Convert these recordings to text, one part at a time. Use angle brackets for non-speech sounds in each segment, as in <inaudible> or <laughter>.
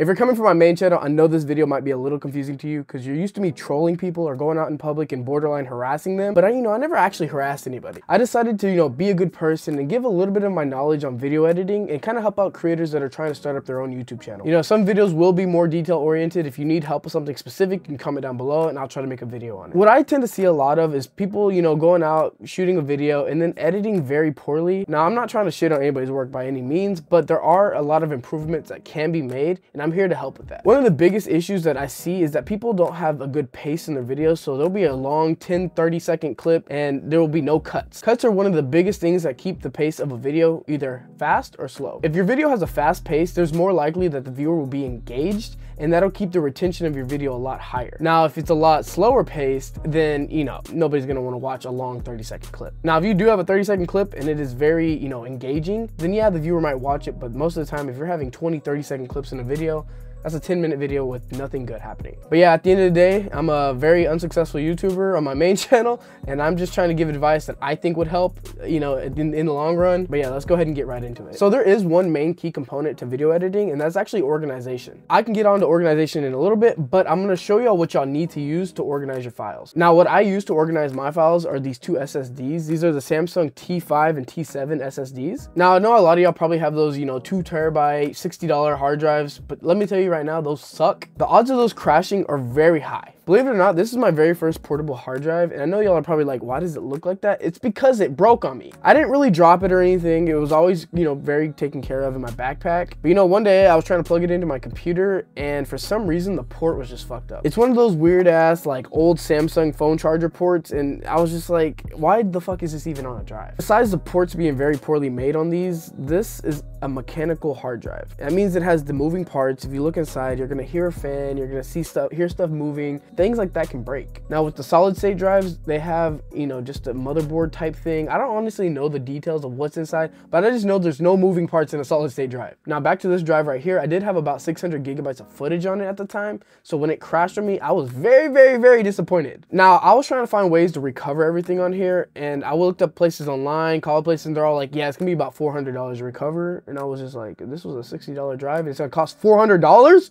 If you're coming from my main channel, I know this video might be a little confusing to you because you're used to me trolling people or going out in public and borderline harassing them, but I, you know, I never actually harassed anybody. I decided to, you know, be a good person and give a little bit of my knowledge on video editing and kind of help out creators that are trying to start up their own YouTube channel. You know, some videos will be more detail oriented. If you need help with something specific, you can comment down below and I'll try to make a video on it. What I tend to see a lot of is people, you know, going out, shooting a video and then editing very poorly. Now, I'm not trying to shit on anybody's work by any means, but there are a lot of improvements that can be made and I'm here to help with that. One of the biggest issues that I see is that people don't have a good pace in their videos. So there'll be a long 10, 30 second clip and there will be no cuts. Cuts are one of the biggest things that keep the pace of a video either fast or slow. If your video has a fast pace, there's more likely that the viewer will be engaged and that'll keep the retention of your video a lot higher. Now, if it's a lot slower paced, then, you know, nobody's gonna wanna watch a long 30 second clip. Now, if you do have a 30 second clip and it is very, you know, engaging, then yeah, the viewer might watch it, but most of the time, if you're having 20, 30 second clips in a video, that's a 10 minute video with nothing good happening. But yeah, at the end of the day, I'm a very unsuccessful YouTuber on my main <laughs> channel, and I'm just trying to give advice that I think would help, you know, in, in, the long run. But yeah, let's go ahead and get right into it. So there is one main key component to video editing, and that's actually organization. I can get on to organization in a little bit, but I'm gonna show y'all what y'all need to use to organize your files. Now, what I use to organize my files are these two SSDs. These are the Samsung T5 and T7 SSDs. Now, I know a lot of y'all probably have those, you know, two terabyte, $60 hard drives, but let me tell you right now, those suck. The odds of those crashing are very high. Believe it or not, this is my very first portable hard drive, and I know y'all are probably like, why does it look like that? It's because it broke on me. I didn't really drop it or anything. It was always, you know, very taken care of in my backpack. But you know, one day I was trying to plug it into my computer, and for some reason, the port was just fucked up. It's one of those weird ass, like old Samsung phone charger ports, and I was just like, why the fuck is this even on a drive? Besides the ports being very poorly made on these, this is a mechanical hard drive. That means it has the moving parts. If you look inside, you're gonna hear a fan, you're gonna see stuff, hear stuff moving things like that can break. Now with the solid state drives, they have, you know, just a motherboard type thing. I don't honestly know the details of what's inside, but I just know there's no moving parts in a solid state drive. Now back to this drive right here, I did have about 600 gigabytes of footage on it at the time. So when it crashed on me, I was very, very, very disappointed. Now I was trying to find ways to recover everything on here and I looked up places online, called places and they're all like, yeah, it's gonna be about $400 to recover. And I was just like, this was a $60 drive, it's gonna cost $400?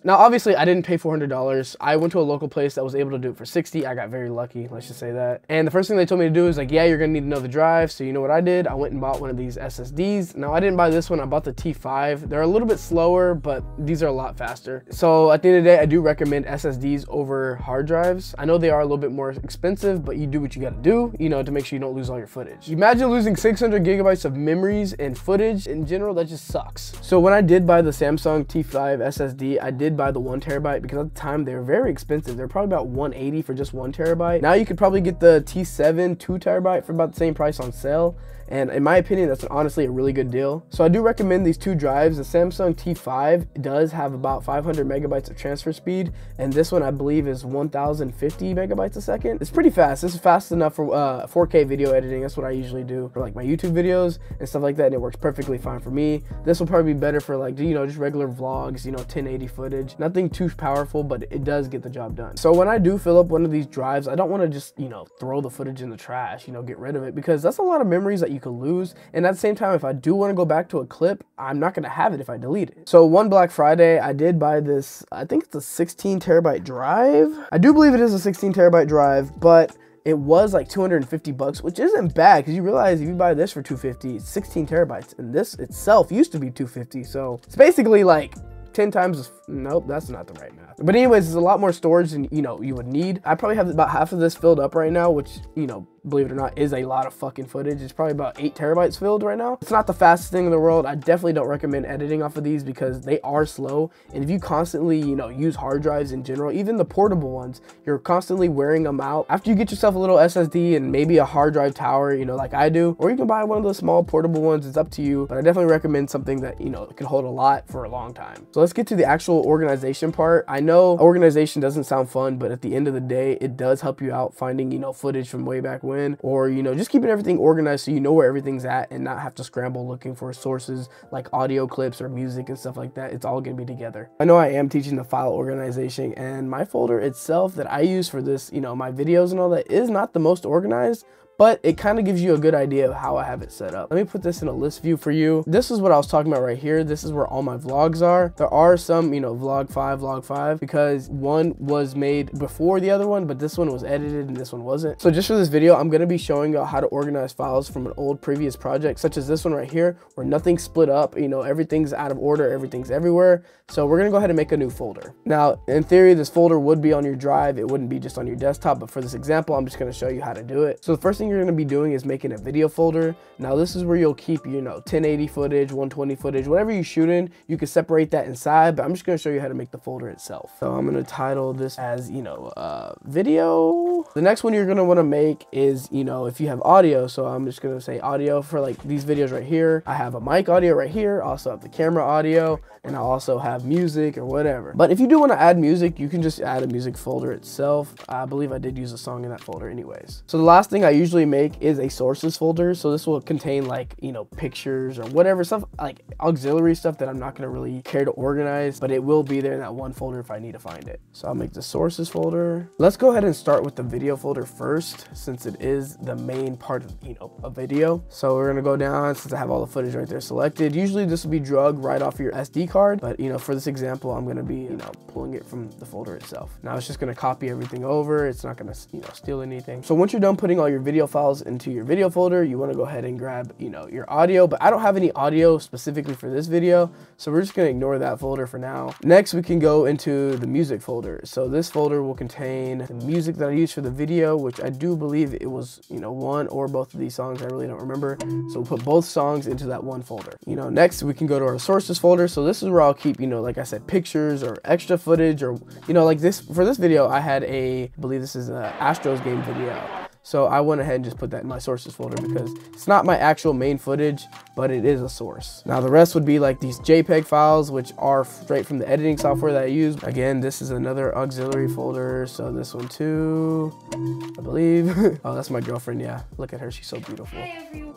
Now obviously I didn't pay $400. I went to a local place that was able to do it for 60. I got very lucky, let's just say that. And the first thing they told me to do is like, yeah, you're gonna need another drive. So you know what I did? I went and bought one of these SSDs. Now I didn't buy this one, I bought the T5. They're a little bit slower, but these are a lot faster. So at the end of the day, I do recommend SSDs over hard drives. I know they are a little bit more expensive, but you do what you gotta do, you know, to make sure you don't lose all your footage. Imagine losing 600 gigabytes of memories and footage in general, that just sucks. So when I did buy the Samsung T5 SSD, I did buy the one terabyte because at the time they were very expensive. They're probably about 180 for just one terabyte. Now you could probably get the T7 2 terabyte for about the same price on sale. And in my opinion, that's honestly a really good deal. So I do recommend these two drives. The Samsung T5 does have about 500 megabytes of transfer speed. And this one I believe is 1050 megabytes a second. It's pretty fast. This is fast enough for uh, 4K video editing. That's what I usually do for like my YouTube videos and stuff like that. And it works perfectly fine for me. This will probably be better for like, you know, just regular vlogs, you know, 1080 footage. Nothing too powerful, but it does get the job done. So when I do fill up one of these drives, I don't want to just, you know, throw the footage in the trash, you know, get rid of it because that's a lot of memories that you you could lose. And at the same time, if I do want to go back to a clip, I'm not going to have it if I delete it. So one Black Friday, I did buy this, I think it's a 16 terabyte drive. I do believe it is a 16 terabyte drive, but it was like 250 bucks, which isn't bad because you realize if you buy this for 250, it's 16 terabytes, and this itself used to be 250. So it's basically like 10 times nope that's not the right math but anyways there's a lot more storage than you know you would need i probably have about half of this filled up right now which you know believe it or not, is a lot of fucking footage. It's probably about eight terabytes filled right now. It's not the fastest thing in the world. I definitely don't recommend editing off of these because they are slow. And if you constantly, you know, use hard drives in general, even the portable ones, you're constantly wearing them out. After you get yourself a little SSD and maybe a hard drive tower, you know, like I do, or you can buy one of those small portable ones. It's up to you, but I definitely recommend something that, you know, can hold a lot for a long time. So let's get to the actual organization part. I know organization doesn't sound fun, but at the end of the day, it does help you out finding, you know, footage from way back when, or, you know, just keeping everything organized so you know where everything's at and not have to scramble looking for sources like audio clips or music and stuff like that. It's all gonna be together. I know I am teaching the file organization and my folder itself that I use for this, you know, my videos and all that is not the most organized, but it kind of gives you a good idea of how I have it set up. Let me put this in a list view for you. This is what I was talking about right here. This is where all my vlogs are. There are some, you know, vlog five, vlog five, because one was made before the other one, but this one was edited and this one wasn't. So just for this video, I'm gonna be showing you how to organize files from an old previous project, such as this one right here, where nothing's split up, you know, everything's out of order, everything's everywhere. So we're gonna go ahead and make a new folder. Now, in theory, this folder would be on your drive. It wouldn't be just on your desktop, but for this example, I'm just gonna show you how to do it. So the first thing you're gonna be doing is making a video folder. Now this is where you'll keep, you know, 1080 footage, 120 footage, whatever you shoot in, you can separate that inside, but I'm just gonna show you how to make the folder itself. So I'm gonna title this as, you know, uh, video. The next one you're gonna wanna make is, you know, if you have audio, so I'm just gonna say audio for like these videos right here. I have a mic audio right here, also have the camera audio, and I also have music or whatever. But if you do wanna add music, you can just add a music folder itself. I believe I did use a song in that folder anyways. So the last thing I usually make is a sources folder. So this will contain like, you know, pictures or whatever stuff, like auxiliary stuff that I'm not gonna really care to organize, but it will be there in that one folder if I need to find it. So I'll make the sources folder. Let's go ahead and start with the video folder first, since it is the main part of, you know, a video. So we're gonna go down since I have all the footage right there selected. Usually this will be drug right off your SD card, but you know, for this example, I'm gonna be, you know, pulling it from the folder itself. Now it's just gonna copy everything over. It's not gonna, you know, steal anything. So once you're done putting all your video files into your video folder, you wanna go ahead and grab, you know, your audio, but I don't have any audio specifically for this video. So we're just gonna ignore that folder for now. Next, we can go into the music folder. So this folder will contain the music that I used for the video, which I do believe it was, you know, one or both of these songs. I really don't remember. So we'll put both songs into that one folder. You know, next we can go to our sources folder. So this is where I'll keep, you know, like I said, pictures or extra footage or, you know, like this, for this video, I had a, I believe this is an Astros game video. So I went ahead and just put that in my sources folder because it's not my actual main footage, but it is a source. Now the rest would be like these JPEG files, which are straight from the editing software that I use. Again, this is another auxiliary folder. So this one too, I believe. <laughs> oh, that's my girlfriend. Yeah, look at her. She's so beautiful.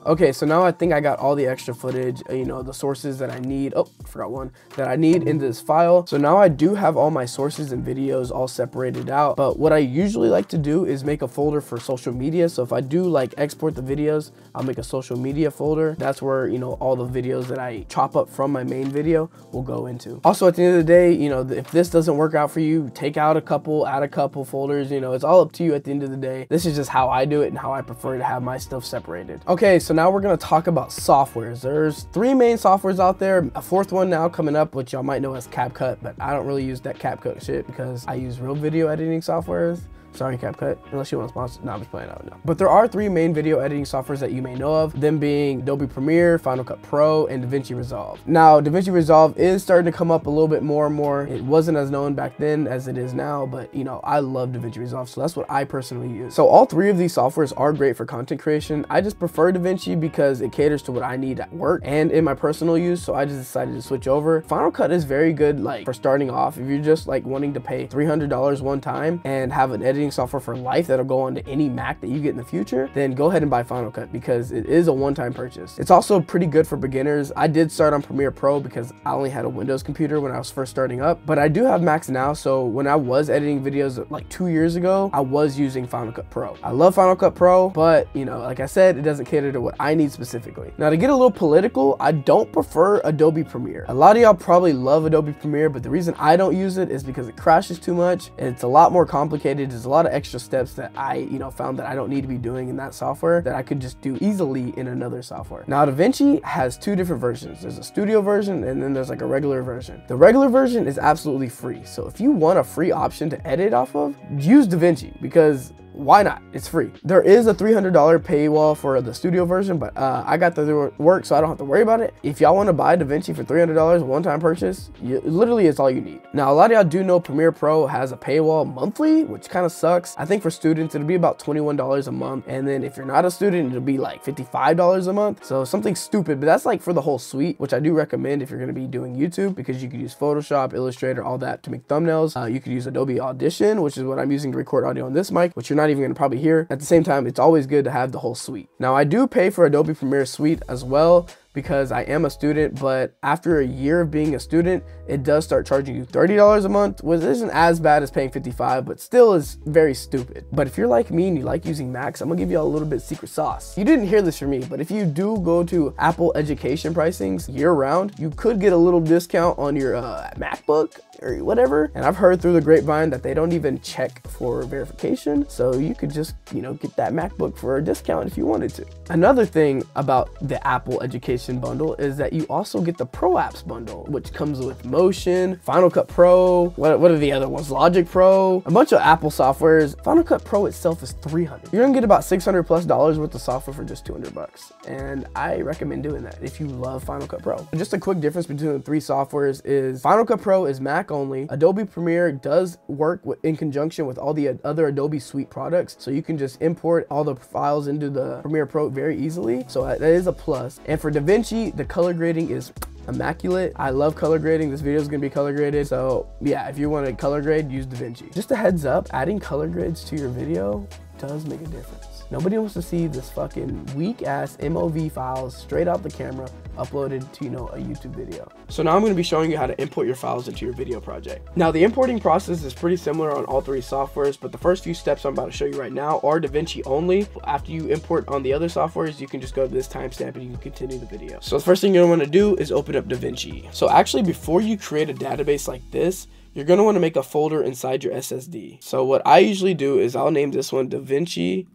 Okay, so now I think I got all the extra footage, uh, you know, the sources that I need. Oh, forgot one that I need in this file. So now I do have all my sources and videos all separated out. But what I usually like to do is make a folder for social media. So if I do like export the videos, I'll make a social media folder. That's where, you know, all the videos that I chop up from my main video will go into. Also, at the end of the day, you know, if this doesn't work out for you, take out a couple, add a couple folders, you know, it's all up to you at the end of the day. This is just how I do it and how I prefer to have my stuff separated. Okay, so now we're gonna talk about softwares. There's three main softwares out there, a fourth one now coming up, which y'all might know as CapCut, but I don't really use that CapCut shit because I use real video editing softwares. Sorry, CapCut, unless you want to sponsor. No, I'm just playing out. No. But there are three main video editing softwares that you may know of, them being Adobe Premiere, Final Cut Pro, and DaVinci Resolve. Now, DaVinci Resolve is starting to come up a little bit more and more. It wasn't as known back then as it is now, but you know, I love DaVinci Resolve, so that's what I personally use. So all three of these softwares are great for content creation. I just prefer DaVinci because it caters to what I need at work and in my personal use, so I just decided to switch over. Final Cut is very good like for starting off. If you're just like wanting to pay $300 one time and have an editing software for life that'll go onto any Mac that you get in the future, then go ahead and buy Final Cut because it is a one-time purchase. It's also pretty good for beginners. I did start on Premiere Pro because I only had a Windows computer when I was first starting up, but I do have Macs now. So when I was editing videos like two years ago, I was using Final Cut Pro. I love Final Cut Pro, but you know, like I said, it doesn't cater to what I need specifically. Now to get a little political, I don't prefer Adobe Premiere. A lot of y'all probably love Adobe Premiere, but the reason I don't use it is because it crashes too much. And it's a lot more complicated. There's a lot of extra steps that I, you know, found that I don't need to be doing in that software that I could just do easily in another software. Now, DaVinci has two different versions. There's a studio version and then there's like a regular version. The regular version is absolutely free. So if you want a free option to edit off of, use DaVinci because why not? It's free. There is a $300 paywall for the studio version, but uh, I got the work, so I don't have to worry about it. If y'all want to buy DaVinci for $300, one-time purchase, you, literally it's all you need. Now, a lot of y'all do know Premiere Pro has a paywall monthly, which kind of sucks. I think for students, it'll be about $21 a month. And then if you're not a student, it'll be like $55 a month. So something stupid, but that's like for the whole suite, which I do recommend if you're going to be doing YouTube because you could use Photoshop, Illustrator, all that to make thumbnails. Uh, you could use Adobe Audition, which is what I'm using to record audio on this mic, which you're not not even gonna probably hear. At the same time, it's always good to have the whole suite. Now I do pay for Adobe Premiere Suite as well, because I am a student, but after a year of being a student, it does start charging you $30 a month, which isn't as bad as paying 55, but still is very stupid. But if you're like me and you like using Macs, I'm gonna give you a little bit secret sauce. You didn't hear this from me, but if you do go to Apple education pricings year round, you could get a little discount on your uh, MacBook or whatever. And I've heard through the grapevine that they don't even check for verification. So you could just, you know, get that MacBook for a discount if you wanted to. Another thing about the Apple education bundle is that you also get the Pro Apps bundle, which comes with Motion, Final Cut Pro, what, what are the other ones? Logic Pro, a bunch of Apple softwares. Final Cut Pro itself is 300. You're gonna get about 600 plus dollars worth of software for just 200 bucks. And I recommend doing that if you love Final Cut Pro. Just a quick difference between the three softwares is Final Cut Pro is Mac only. Adobe Premiere does work in conjunction with all the other Adobe Suite products. So you can just import all the files into the Premiere Pro very easily. So uh, that is a plus. And for DaVinci, the color grading is immaculate. I love color grading. This video is gonna be color graded. So yeah, if you want to color grade, use DaVinci. Just a heads up, adding color grades to your video does make a difference. Nobody wants to see this fucking weak ass MOV files straight out the camera uploaded to, you know, a YouTube video. So now I'm going to be showing you how to import your files into your video project. Now the importing process is pretty similar on all three softwares, but the first few steps I'm about to show you right now are DaVinci only. After you import on the other softwares, you can just go to this timestamp and you can continue the video. So the first thing you're going to want to do is open up DaVinci. So actually before you create a database like this, you're going to want to make a folder inside your SSD. So what I usually do is I'll name this one DaVinci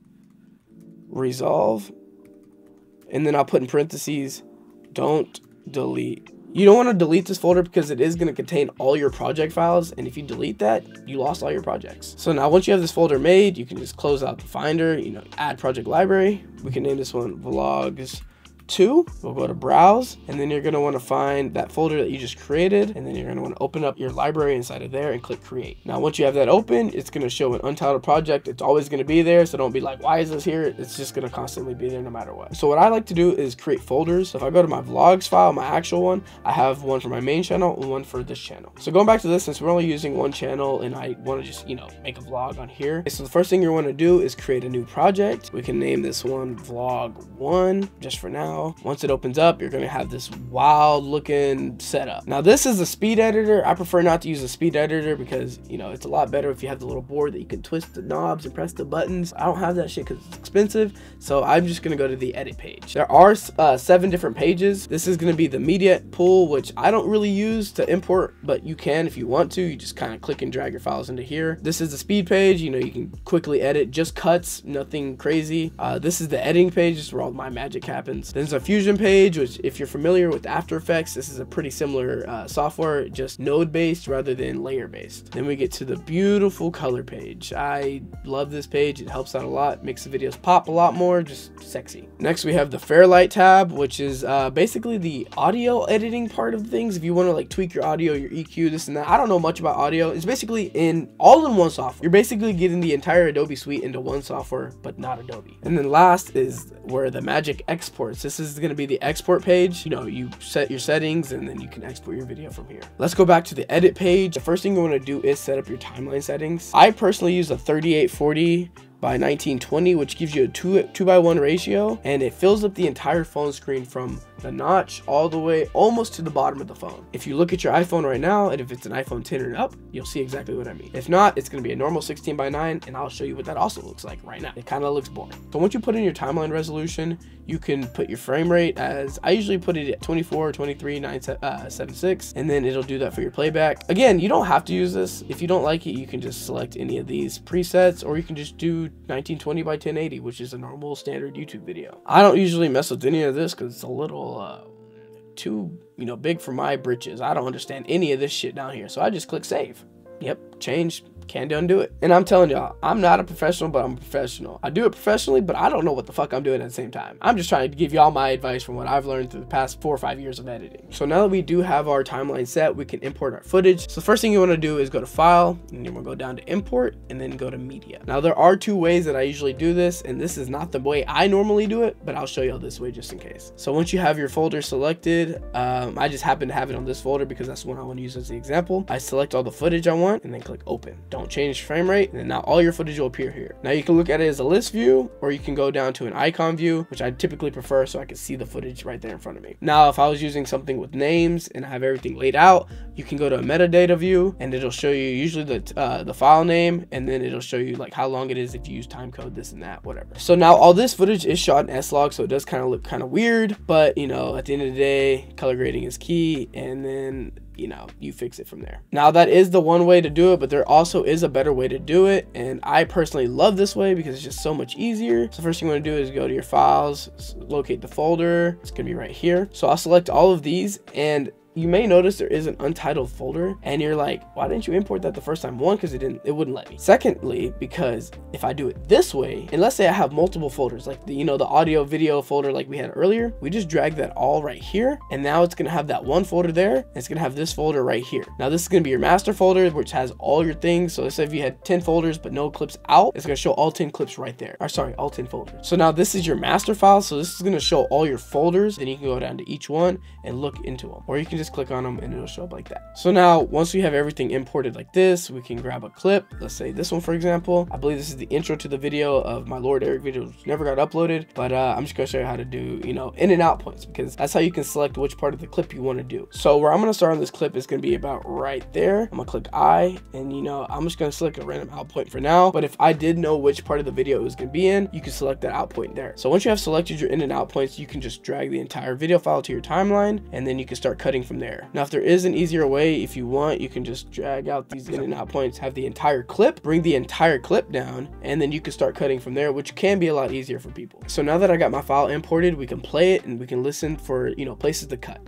resolve, and then I'll put in parentheses, don't delete. You don't want to delete this folder because it is going to contain all your project files. And if you delete that, you lost all your projects. So now once you have this folder made, you can just close out the finder, you know, add project library. We can name this one vlogs two, we'll go to browse, and then you're gonna wanna find that folder that you just created, and then you're gonna wanna open up your library inside of there and click create. Now, once you have that open, it's gonna show an untitled project. It's always gonna be there, so don't be like, why is this here? It's just gonna constantly be there no matter what. So what I like to do is create folders. So if I go to my vlogs file, my actual one, I have one for my main channel and one for this channel. So going back to this, since we're only using one channel and I wanna just, you know, make a vlog on here. So the first thing you wanna do is create a new project. We can name this one vlog one, just for now now. Once it opens up, you're gonna have this wild looking setup. Now this is a speed editor. I prefer not to use a speed editor because, you know, it's a lot better if you have the little board that you can twist the knobs and press the buttons. I don't have that shit because it's expensive. So I'm just gonna go to the edit page. There are uh, seven different pages. This is gonna be the media pool, which I don't really use to import, but you can if you want to. You just kind of click and drag your files into here. This is the speed page. You know, you can quickly edit, just cuts, nothing crazy. Uh, this is the editing page. Is where all my magic happens. Then there's a Fusion page, which if you're familiar with After Effects, this is a pretty similar uh, software, just node based rather than layer based. Then we get to the beautiful color page. I love this page. It helps out a lot, makes the videos pop a lot more, just sexy. Next we have the Fairlight tab, which is uh, basically the audio editing part of things. If you want to like tweak your audio, your EQ, this and that. I don't know much about audio. It's basically in all in one software. You're basically getting the entire Adobe suite into one software, but not Adobe. And then last is where the magic exports. This is going to be the export page. You know, you set your settings and then you can export your video from here. Let's go back to the edit page. The first thing you want to do is set up your timeline settings. I personally use a 3840 by 1920, which gives you a two, two by one ratio, and it fills up the entire phone screen from the notch all the way almost to the bottom of the phone. If you look at your iPhone right now, and if it's an iPhone 10 and up, you'll see exactly what I mean. If not, it's gonna be a normal 16 by 9, and I'll show you what that also looks like right now. It kind of looks boring. So once you put in your timeline resolution, you can put your frame rate as, I usually put it at 24, 23, 976, uh, and then it'll do that for your playback. Again, you don't have to use this. If you don't like it, you can just select any of these presets, or you can just do 1920 by 1080, which is a normal standard YouTube video. I don't usually mess with any of this because it's a little uh, too, you know, big for my britches. I don't understand any of this shit down here. So I just click save. Yep, change can't undo it. And I'm telling y'all, I'm not a professional, but I'm a professional. I do it professionally, but I don't know what the fuck I'm doing at the same time. I'm just trying to give y'all my advice from what I've learned through the past four or five years of editing. So now that we do have our timeline set, we can import our footage. So the first thing you want to do is go to file, and then we'll go down to import, and then go to media. Now there are two ways that I usually do this, and this is not the way I normally do it, but I'll show y'all this way just in case. So once you have your folder selected, um, I just happen to have it on this folder because that's the one I want to use as the example. I select all the footage I want, and then click open. Don't don't change frame rate, and now all your footage will appear here. Now you can look at it as a list view, or you can go down to an icon view, which I typically prefer so I can see the footage right there in front of me. Now, if I was using something with names and I have everything laid out, you can go to a metadata view and it'll show you usually the, uh, the file name, and then it'll show you like how long it is if you use timecode, this and that, whatever. So now all this footage is shot in S-Log, so it does kind of look kind of weird, but you know, at the end of the day, color grading is key, and then you know, you fix it from there. Now that is the one way to do it, but there also is a better way to do it. And I personally love this way because it's just so much easier. So first thing you want to do is go to your files, locate the folder. It's to be right here. So I'll select all of these and you may notice there is an untitled folder and you're like, why didn't you import that the first time? One, because it didn't, it wouldn't let me. Secondly, because if I do it this way, and let's say I have multiple folders, like the, you know, the audio video folder like we had earlier, we just drag that all right here. And now it's gonna have that one folder there. It's gonna have this folder right here. Now this is gonna be your master folder, which has all your things. So let's say if you had 10 folders, but no clips out, it's gonna show all 10 clips right there. Or sorry, all 10 folders. So now this is your master file. So this is gonna show all your folders. Then you can go down to each one and look into them. Or you can just click on them and it'll show up like that. So now once we have everything imported like this, we can grab a clip. Let's say this one, for example. I believe this is the intro to the video of my Lord Eric video, which never got uploaded, but uh, I'm just gonna show you how to do, you know, in and out points because that's how you can select which part of the clip you wanna do. So where I'm gonna start on this clip is gonna be about right there. I'm gonna click I and you know, I'm just gonna select a random out point for now. But if I did know which part of the video it was gonna be in, you can select that out point there. So once you have selected your in and out points, you can just drag the entire video file to your timeline and then you can start cutting from there. Now, if there is an easier way, if you want, you can just drag out these in and out points, have the entire clip, bring the entire clip down, and then you can start cutting from there, which can be a lot easier for people. So now that I got my file imported, we can play it and we can listen for, you know, places to cut.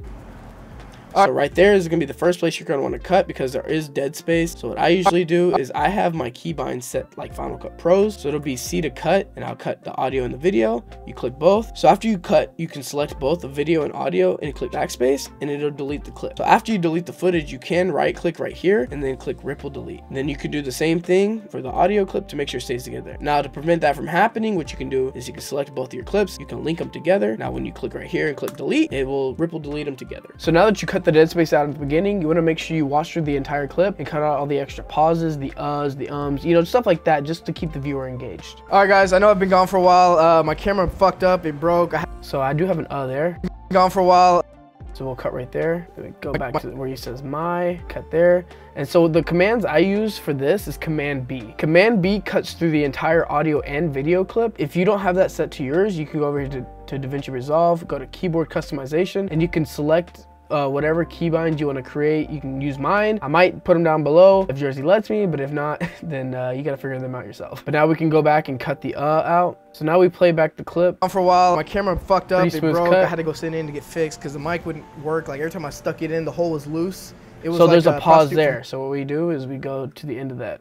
Uh, so right there is going to be the first place you're going to want to cut because there is dead space. So what I usually do is I have my keybind set like Final Cut Pros. So it'll be C to cut and I'll cut the audio and the video. You click both. So after you cut, you can select both the video and audio and click backspace and it'll delete the clip. So after you delete the footage, you can right click right here and then click ripple delete. And then you could do the same thing for the audio clip to make sure it stays together. Now to prevent that from happening, what you can do is you can select both of your clips. You can link them together. Now when you click right here and click delete, it will ripple delete them together. So now that you cut cut the dead space out at the beginning, you want to make sure you watch through the entire clip and cut out all the extra pauses, the uhs, the ums, you know, stuff like that, just to keep the viewer engaged. All right, guys, I know I've been gone for a while. Uh, my camera fucked up, it broke. so I do have an uh there. Gone for a while. So we'll cut right there. We go back to where he says my, cut there. And so the commands I use for this is Command B. Command B cuts through the entire audio and video clip. If you don't have that set to yours, you can go over here to, to DaVinci Resolve, go to keyboard customization, and you can select uh, whatever keybind you want to create. You can use mine. I might put them down below if Jersey lets me, but if not, <laughs> then uh, you got to figure them out yourself. But now we can go back and cut the uh out. So now we play back the clip. For a while, my camera fucked up, it broke. Cut. I had to go sit in to get fixed because the mic wouldn't work. Like every time I stuck it in, the hole was loose. It was so like there's a, a pause there. So what we do is we go to the end of that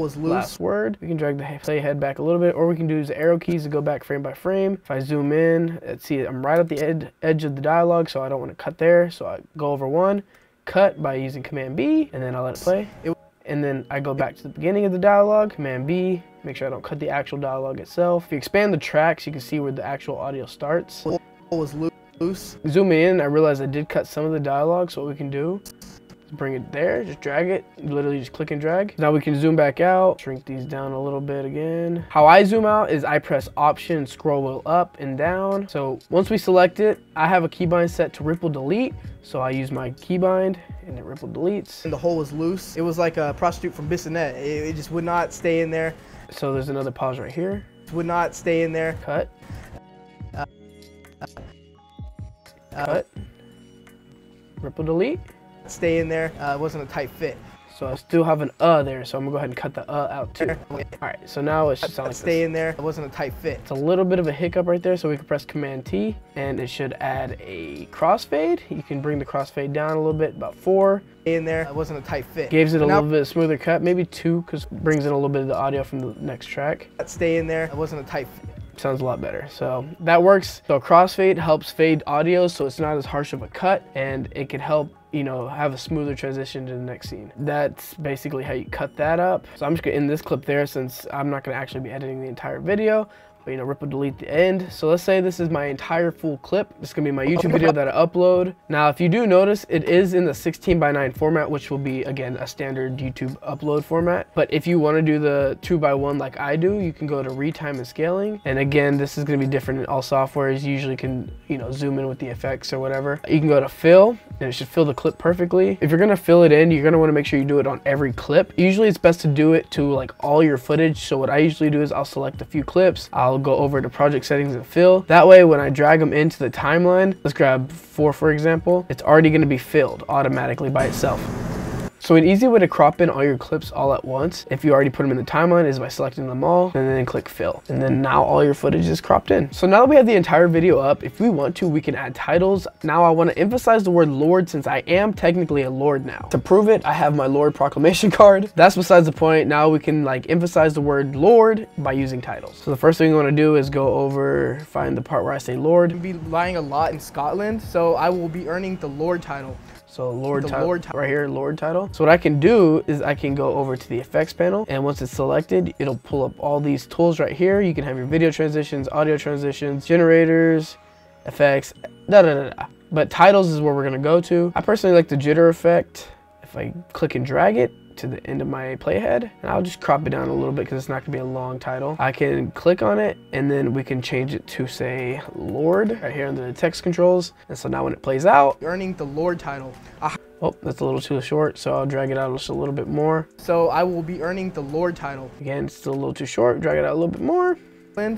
was loose. Last word. We can drag the playhead back a little bit, or we can use the arrow keys to go back frame by frame. If I zoom in, let's see, I'm right at the ed edge of the dialogue, so I don't want to cut there. So I go over one, cut by using Command B, and then I let it play. It, and then I go back to the beginning of the dialogue, Command B, make sure I don't cut the actual dialogue itself. If you expand the tracks, you can see where the actual audio starts. was loose. Zooming in, I realized I did cut some of the dialogue, so what we can do bring it there, just drag it, literally just click and drag. Now we can zoom back out, shrink these down a little bit again. How I zoom out is I press option, scroll wheel up and down. So once we select it, I have a keybind set to ripple delete. So I use my keybind and it ripple deletes. And the hole was loose. It was like a prostitute from Bissonnette. It, it just would not stay in there. So there's another pause right here. Would not stay in there. Cut. Uh, uh, Cut. Ripple delete stay in there. Uh, it wasn't a tight fit. So I still have an uh there, so I'm gonna go ahead and cut the uh out too. All right, so now it should sound like Stay this. in there, it wasn't a tight fit. It's a little bit of a hiccup right there, so we can press Command T, and it should add a crossfade. You can bring the crossfade down a little bit, about four. In there, it wasn't a tight fit. Gives it a now, little bit smoother cut, maybe two, because brings in a little bit of the audio from the next track. Stay in there, it wasn't a tight fit sounds a lot better. So that works. So crossfade helps fade audio so it's not as harsh of a cut and it can help you know, have a smoother transition to the next scene. That's basically how you cut that up. So I'm just gonna end this clip there since I'm not gonna actually be editing the entire video. You know, ripple delete the end. So let's say this is my entire full clip. This is gonna be my YouTube video that I upload. Now, if you do notice, it is in the 16 by 9 format, which will be, again, a standard YouTube upload format. But if you wanna do the two by one like I do, you can go to retime and scaling. And again, this is gonna be different in all softwares. You usually can, you know, zoom in with the effects or whatever. You can go to fill, and it should fill the clip perfectly. If you're gonna fill it in, you're gonna wanna make sure you do it on every clip. Usually it's best to do it to like all your footage. So what I usually do is I'll select a few clips, I'll go over to project settings and fill. That way, when I drag them into the timeline, let's grab four, for example, it's already gonna be filled automatically by itself. So an easy way to crop in all your clips all at once, if you already put them in the timeline, is by selecting them all and then click fill. And then now all your footage is cropped in. So now that we have the entire video up, if we want to, we can add titles. Now I want to emphasize the word Lord since I am technically a Lord now. To prove it, I have my Lord proclamation <laughs> card. That's besides the point. Now we can like emphasize the word Lord by using titles. So the first thing we want to do is go over, find the part where I say Lord. I'll be lying a lot in Scotland, so I will be earning the Lord title. So Lord, the title, Lord right here, Lord title. So what I can do is I can go over to the effects panel and once it's selected, it'll pull up all these tools right here. You can have your video transitions, audio transitions, generators, effects, da da da da. But titles is where we're gonna go to. I personally like the jitter effect. If I click and drag it, to the end of my playhead and I'll just crop it down a little bit because it's not gonna be a long title. I can click on it and then we can change it to say Lord right here under the text controls. And so now when it plays out, earning the Lord title. Ah. Oh, that's a little too short, so I'll drag it out just a little bit more. So I will be earning the Lord title. Again, it's still a little too short, drag it out a little bit more.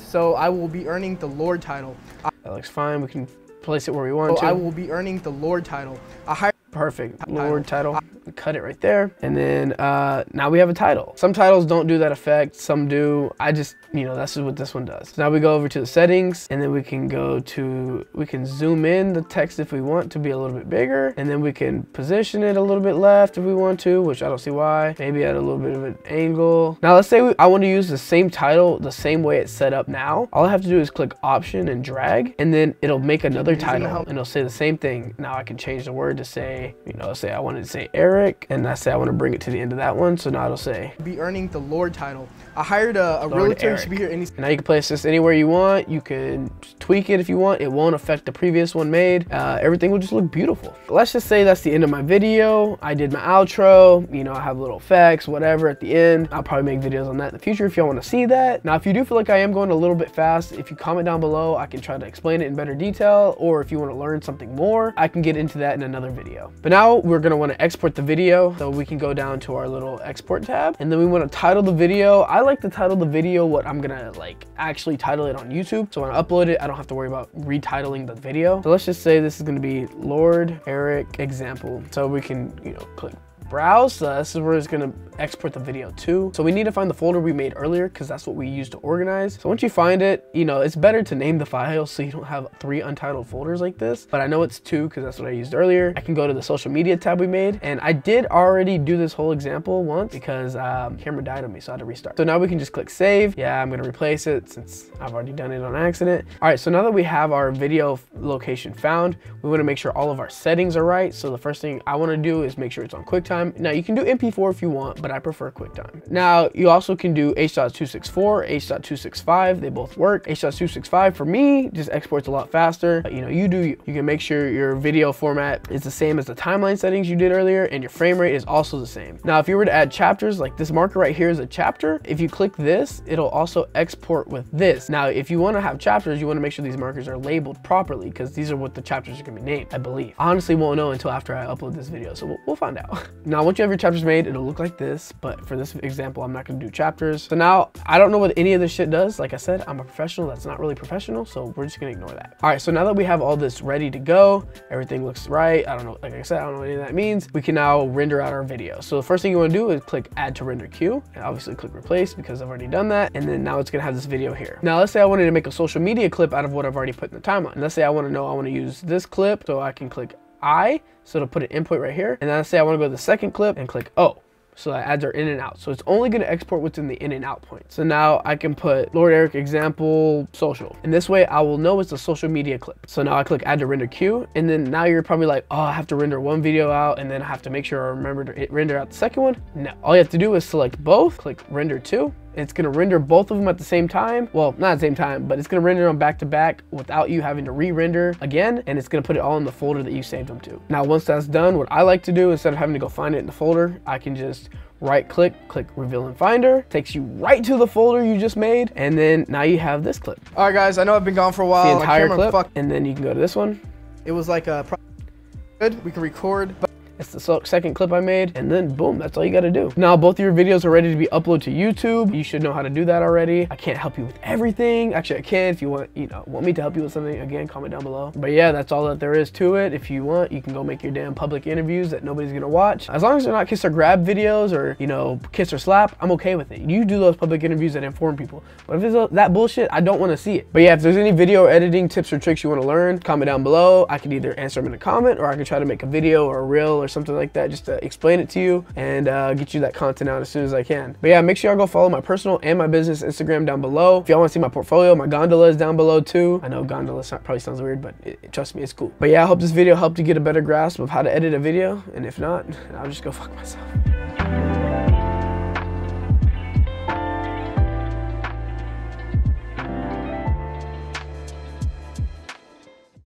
So I will be earning the Lord title. Ah. That looks fine, we can place it where we want so to. I will be earning the Lord title. A Perfect, Lord title cut it right there. And then uh, now we have a title. Some titles don't do that effect, some do. I just, you know, that's what this one does. So now we go over to the settings and then we can go to, we can zoom in the text if we want to be a little bit bigger. And then we can position it a little bit left if we want to, which I don't see why. Maybe at a little bit of an angle. Now let's say we, I want to use the same title the same way it's set up now. All I have to do is click option and drag and then it'll make another title and it'll say the same thing. Now I can change the word to say, you know, say I wanted to say Eric and I say I want to bring it to the end of that one, so now it'll say. Be earning the Lord title. I hired a, a realtor to be here. Any now you can place this anywhere you want. You can tweak it if you want. It won't affect the previous one made. Uh, everything will just look beautiful. Let's just say that's the end of my video. I did my outro. You know, I have little effects, whatever at the end. I'll probably make videos on that in the future if y'all want to see that. Now, if you do feel like I am going a little bit fast, if you comment down below, I can try to explain it in better detail. Or if you want to learn something more, I can get into that in another video. But now we're going to want to export the video. So we can go down to our little export tab and then we want to title the video. I like to title the video what I'm gonna like actually title it on YouTube. So when I upload it, I don't have to worry about retitling the video. So let's just say this is gonna be Lord Eric example. So we can, you know, click browse. This is where it's gonna export the video to. So we need to find the folder we made earlier because that's what we used to organize. So once you find it, you know, it's better to name the file so you don't have three untitled folders like this. But I know it's two because that's what I used earlier. I can go to the social media tab we made. And I did already do this whole example once because um, camera died on me, so I had to restart. So now we can just click save. Yeah, I'm gonna replace it since I've already done it on accident. All right, so now that we have our video location found, we wanna make sure all of our settings are right. So the first thing I wanna do is make sure it's on QuickTime. Now you can do MP4 if you want, but but I prefer QuickTime. Now, you also can do H.264, H.265, they both work. H.265 for me just exports a lot faster. You know, you do you. You can make sure your video format is the same as the timeline settings you did earlier and your frame rate is also the same. Now, if you were to add chapters, like this marker right here is a chapter, if you click this, it'll also export with this. Now, if you wanna have chapters, you wanna make sure these markers are labeled properly because these are what the chapters are gonna be named, I believe. I honestly won't know until after I upload this video, so we'll, we'll find out. <laughs> now, once you have your chapters made, it'll look like this but for this example, I'm not gonna do chapters. So now I don't know what any of this shit does. Like I said, I'm a professional that's not really professional, so we're just gonna ignore that. All right, so now that we have all this ready to go, everything looks right. I don't know, like I said, I don't know what any of that means. We can now render out our video. So the first thing you wanna do is click add to render queue, and obviously click replace because I've already done that. And then now it's gonna have this video here. Now let's say I wanted to make a social media clip out of what I've already put in the timeline. Let's say I wanna know I wanna use this clip, so I can click I, so to put an input right here. And then let's say I wanna go to the second clip and click O so that adds our in and out. So it's only gonna export what's in the in and out point. So now I can put Lord Eric example social. And this way I will know it's a social media clip. So now I click add to render queue. And then now you're probably like, oh, I have to render one video out and then I have to make sure I remember to render out the second one. No, all you have to do is select both, click render to, It's gonna render both of them at the same time. Well, not at the same time, but it's gonna render them back to back without you having to re-render again. And it's gonna put it all in the folder that you saved them to. Now, once that's done, what I like to do, instead of having to go find it in the folder, I can just right click, click reveal in finder, takes you right to the folder you just made, and then now you have this clip. All right guys, I know I've been gone for a while. The entire clip, and then you can go to this one. It was like a good, we can record, it's the second clip I made, and then boom, that's all you gotta do. Now, both of your videos are ready to be uploaded to YouTube. You should know how to do that already. I can't help you with everything. Actually, I can if you want, you know, want me to help you with something, again, comment down below. But yeah, that's all that there is to it. If you want, you can go make your damn public interviews that nobody's gonna watch. As long as they're not kiss or grab videos or, you know, kiss or slap, I'm okay with it. You do those public interviews that inform people. But if it's that bullshit, I don't wanna see it. But yeah, if there's any video editing tips or tricks you wanna learn, comment down below. I can either answer them in a comment or I can try to make a video or a reel or something like that just to explain it to you and uh, get you that content out as soon as I can. But yeah, make sure y'all go follow my personal and my business Instagram down below. If y'all want to see my portfolio, my gondola is down below too. I know gondola probably sounds weird, but it, trust me, it's cool. But yeah, I hope this video helped you get a better grasp of how to edit a video. And if not, I'll just go fuck myself.